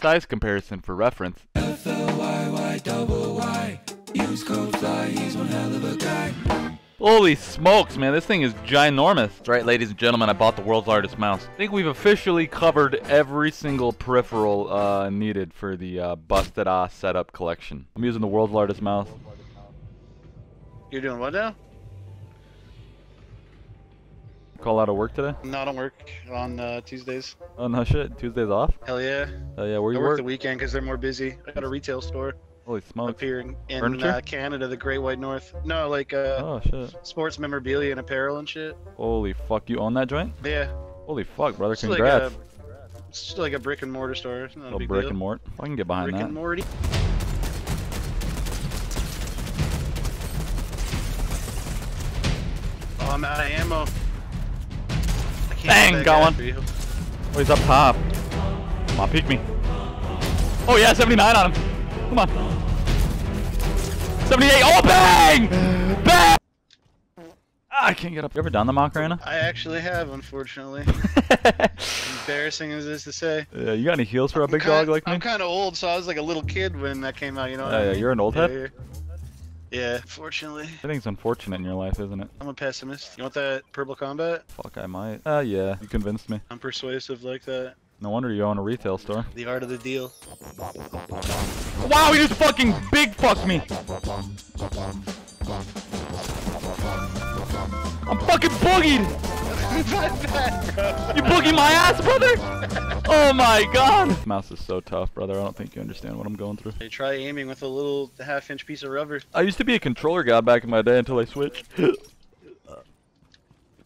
Size comparison for reference. Holy smokes, man, this thing is ginormous. That's right, ladies and gentlemen, I bought the world's largest mouse. I think we've officially covered every single peripheral uh, needed for the uh, busted ass setup collection. I'm using the world's largest mouse. You're doing what now? Call out of work today? No, I don't work on uh, Tuesdays. Oh no shit, Tuesday's off? Hell yeah. Oh yeah, where I you work work? the weekend because they're more busy. I got a retail store Holy up smokes. here in, in uh, Canada, the Great White North. No, like uh, Oh shit. sports memorabilia and apparel and shit. Holy fuck, you own that joint? Yeah. Holy fuck, brother, It's like congrats. a, it's just like a brick and mortar store. Not a big brick deal. and mort. I can get behind Brick that. and Morty. Oh, I'm out of ammo. Bang, got one. Oh, he's up top. Come on, peek me. Oh yeah, 79 on him. Come on. 78. Oh, bang! Bang! Ah, I can't get up. You ever done the Macarena? I actually have, unfortunately. Embarrassing as it is to say. yeah, you got any heels for a big kind- dog like me? I'm kind of old, so I was like a little kid when that came out. You know. Yeah, I yeah, mean? you're an old head? Yeah, yeah, fortunately. Everything's unfortunate in your life, isn't it? I'm a pessimist. You want that purple combat? Fuck, I might. Ah, yeah, you convinced me. I'm persuasive like that. No wonder you own a retail store. The art of the deal. Wow, he just fucking big fucked me. I'm fucking boogied. You boogie my ass, brother? Oh my god. Mouse is so tough, brother. I don't think you understand what I'm going through. Hey, try aiming with a little half-inch piece of rubber. I used to be a controller guy back in my day until I switched.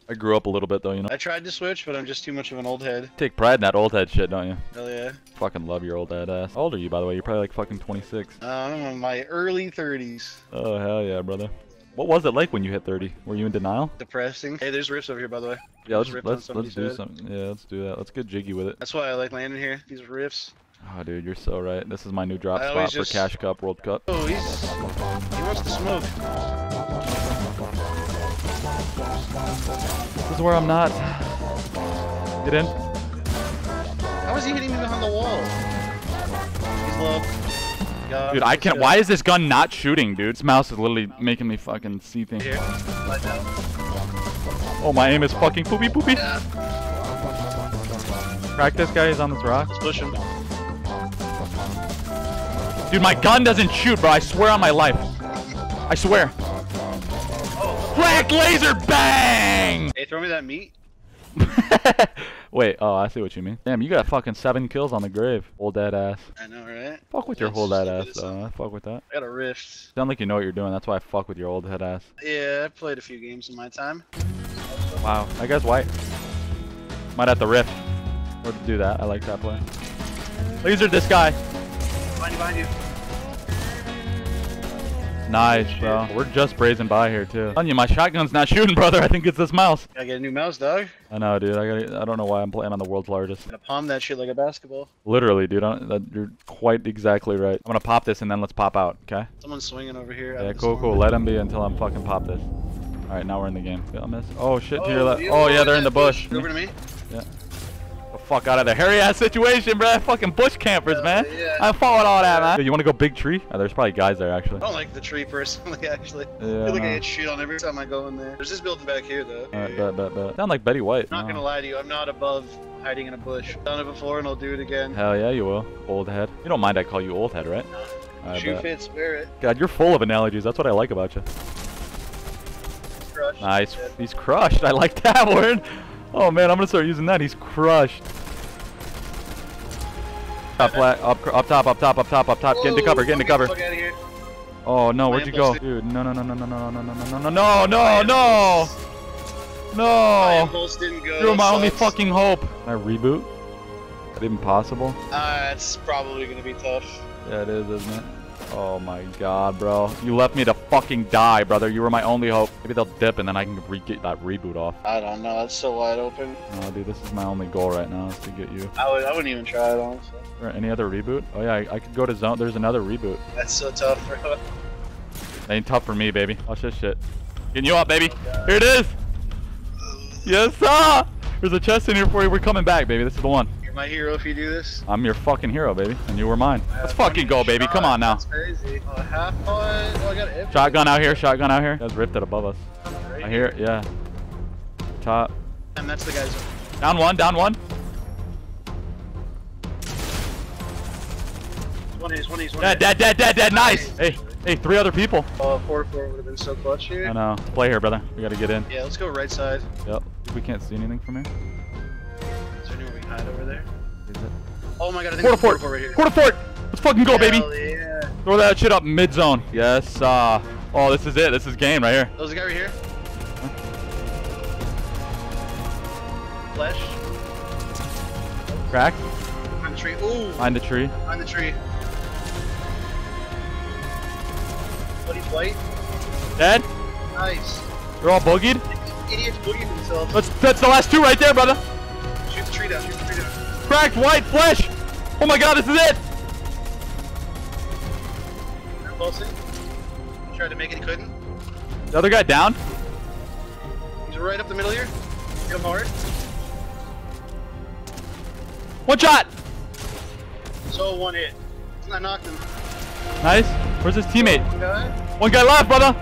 I grew up a little bit though, you know. I tried to switch, but I'm just too much of an old head. Take pride in that old head shit, don't you? Hell yeah. Fucking love your old head ass. How old are you, by the way? You're probably like fucking 26. Uh, I'm in my early 30s. Oh hell yeah, brother. What was it like when you hit 30? Were you in denial? Depressing. Hey, there's rifts over here, by the way. Yeah, let's Just let's let's do head. something. Yeah, let's do that. Let's get jiggy with it. That's why I like landing here. These rifts. Oh, ah, dude, you're so right. This is my new drop I spot always for Cash Cup World Cup. Oh, he's he wants to smoke. This is where I'm not. Get in. How is he hitting me behind the wall? He's low. Yeah, Dude, I can't. Why is this gun not shooting, dude? This mouse is literally making me fucking see things. Here. Oh, my aim is fucking poopy poopy. Yeah. Crack this guy. He's on this rock. Let's push him. Dude, my gun doesn't shoot, bro. I swear on my life. I swear. Oh. Crack laser bang! Hey, throw me that meat. Wait, oh, I see what you mean. Damn, you got fucking seven kills on the grave. Old dead ass. I know, right? Fuck with your Let's whole dead ass, though. I fuck with that. I got a rift. Sound like you know what you're doing. That's why I fuck with your old head ass. Yeah, I played a few games in my time. Wow, that guy's white. Might have to rift. Or do that. I like that play. Laser this guy. Behind you, behind you. Nice, bro. We're just brazen by here too. You, my shotgun's not shooting, brother. I think it's this mouse. Gotta get a new mouse, dog. I know, dude. I got. I don't know why I'm playing on the world's largest. Gotta palm that shit like a basketball. Literally, dude. I, that, you're quite exactly right. I'm gonna pop this and then let's pop out. Okay? Someone's swinging over here. Yeah, cool, cool. Let him be until I'm fucking pop this. All right, now we're in the game. Did I miss? Oh shit! To your Oh, left. Oh yeah, they're in the bush. Over to me. the fuck out of there. Hairy ass situation, bro. Fucking bush campers, man. yeah. I'm following all that, man. Yo, you want to go big tree? Oh, there's probably guys there, actually. I don't like the tree personally, actually. Yeah, I feel like I get shit on every time I go in there. There's this building back here, though. Alright, bet, bet, bet. Sound like Betty White. I'm not No. gonna lie to you, I'm not above hiding in a bush. Done it before and I'll do it again. Hell yeah, you will. Old head. You don't mind I call you old head, right? I Shoe bet. fits, wear. God, you're full of analogies. That's what I like about you. Crushed. Nice. He's crushed. I like that word. Oh man, I'm gonna start using that. He's crushed. Up, flat, up, up top, up top, up top, up top. Get into cover, get into cover. the fuck outta here. Oh no, where'd you go? Dude, no, no, no, no, no, no, no, no, no, no, no, no, no, My no, no. impulse didn't go. You're my only fucking hope. Can I reboot? Is that even possible? Uh, it's probably gonna be tough. Yeah, it is, isn't it? Oh my god, bro. You left me to fucking die, brother. You were my only hope. Maybe they'll dip and then I can re get that reboot off. I don't know, it's so wide open. No, dude, this is my only goal right now is to get you. I, would, I wouldn't even try it, honestly. Or any other reboot? Oh yeah, I, I could go to zone. There's another reboot. That's so tough, bro. That ain't tough for me, baby. Oh, Watch this shit. Getting you up, baby. Oh, here it is. Yes, sir. There's a chest in here for you. We're coming back, baby. This is the one. You're my hero if you do this. I'm your fucking hero, baby, and you were mine. Let's fucking go, baby. Come on now. That's crazy. Oh, half pot. Oh, I. Shotgun out here. Shotgun out here. Guys ripped it above us. Right I hear it. Yeah. Top. And that's the guy's. Down one. Down one. One is, one is, one Dead. Dead. Dead. Dead. Dead. Nice. Hey. Hey. Three other people. Oh, 4 4 would have been so clutch here. I know. Play here, brother. We gotta get in. Yeah, let's go right side. Yep. We can't see anything from here. Is there anywhere we can hide over there? Is it? Oh my god, I think Quarter a fort. right here. Quarter fort. Let's fucking go, baby. Hell yeah. Throw that shit up mid zone. Yes. Uh. Oh, this is it. This is game right here. Oh, there's a guy right here. Flesh. Crack. Behind the tree. Ooh, Behind the tree. behind the tree. White. Dead. Nice. They're all boogied. Idiots boogieing themselves. That's that's the last two right there, brother. Shoot the tree down, shoot the tree down. Cracked white flesh. Oh my god, this is it. They're. Tried to make it, he couldn't. The other guy down. He's right up the middle here. Hit him hard. One shot. So one hit. I knocked him. Nice. Where's his teammate? One guy. One guy left, brother.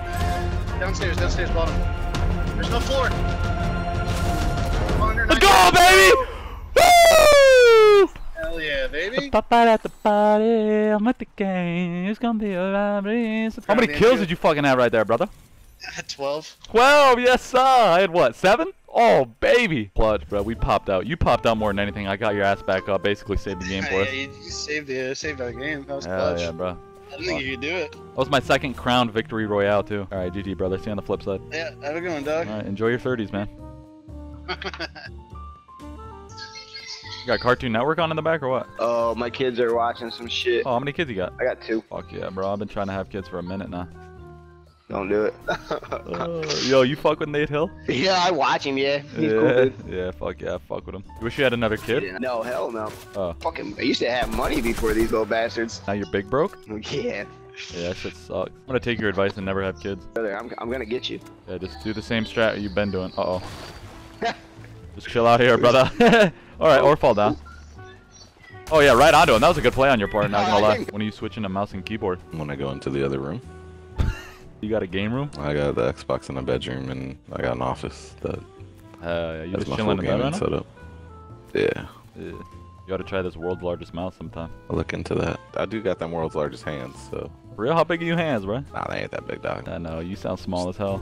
Downstairs, downstairs, bottom. There's no floor. Let's go, baby. Woo! Hell yeah, baby. Papa at the party, I'm at the game. It's gonna be a robbery. How many kills did you fucking have right there, brother? 12. 12, yes sir. I had what, seven? Oh, baby. Clutch, bro. We popped out. You popped out more than anything. I got your ass back up. Basically saved the game for us. you, you saved the saved our game. That was Hell clutch. yeah, bro. I didn't think you could do it. That was my second crowned victory royale, too. All right, GG, brother. See you on the flip side. Yeah, have a good one, dog. All right, enjoy your 30s, man. You got Cartoon Network on in the back or what? Oh, my kids are watching some shit. Oh, how many kids you got? I got two. Fuck yeah, bro. I've been trying to have kids for a minute now. Don't do it. Uh, yo, you fuck with Nate Hill? yeah, I watch him. Yeah, he's cool. Yeah, dude. yeah, fuck yeah, fuck with him. You wish you had another kid? No, hell no. Oh. Fucking, I used to have money before these little bastards. Now you're big broke? Yeah, Yeah, that shit sucks. I'm gonna take your advice and never have kids. brother, I'm, I'm gonna get you. Yeah, just do the same strat you've been doing. Uh oh. just chill out here, brother. Alright, or fall down. Oh yeah, right onto him. That was a good play on your part, not gonna lie. When are you switching to mouse and keyboard? when I go into the other room. You got a game room? I got the Xbox in the bedroom and I got an office that Uh, you has just my chilling full in bed gaming setup. Yeah, Yeah. You ought to try this world's largest mouse sometime. I'll look into that. I do got them world's largest hands, so For real? How big are you hands, bro? nah, they ain't that big, dog. I know, you sound small as hell.